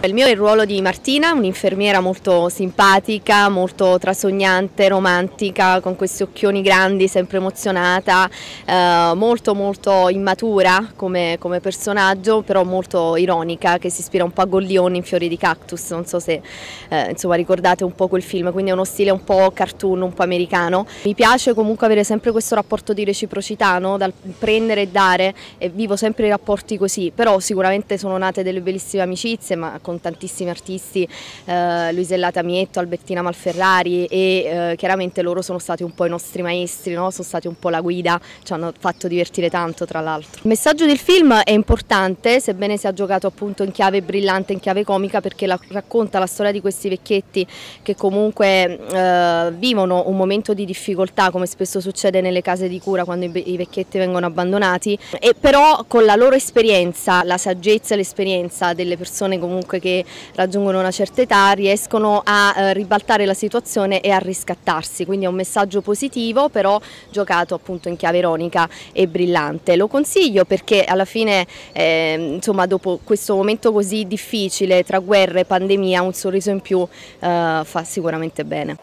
Il mio è il ruolo di Martina, un'infermiera molto simpatica, molto trasognante, romantica, con questi occhioni grandi, sempre emozionata, eh, molto molto immatura come, come, personaggio, però molto ironica, che si ispira un po' a Gollione in Fiori di Cactus, non so se eh, insomma, ricordate un po' quel film, quindi è uno stile un po' cartoon, un po' americano. Mi piace comunque avere sempre questo rapporto di reciprocità, no? dal prendere e dare, e vivo sempre i rapporti così, però sicuramente sono nate delle bellissime amicizie, ma con tantissimi artisti, eh, Luisella Tamietto, Albertina Malferrari e eh, chiaramente loro sono stati un po' i nostri maestri, no? sono stati un po' la guida, ci hanno fatto divertire tanto tra l'altro. Il messaggio del film è importante, sebbene sia giocato appunto in chiave brillante, in chiave comica, perché la, racconta la storia di questi vecchietti che comunque eh, vivono un momento di difficoltà, come spesso succede nelle case di cura quando i, i vecchietti vengono abbandonati, e però con la loro esperienza, la saggezza e l'esperienza delle persone comunque che raggiungono una certa età riescono a eh, ribaltare la situazione e a riscattarsi, quindi è un messaggio positivo però giocato appunto in chiave ironica e brillante. Lo consiglio perché alla fine eh, insomma dopo questo momento così difficile tra guerra e pandemia un sorriso in più eh, fa sicuramente bene.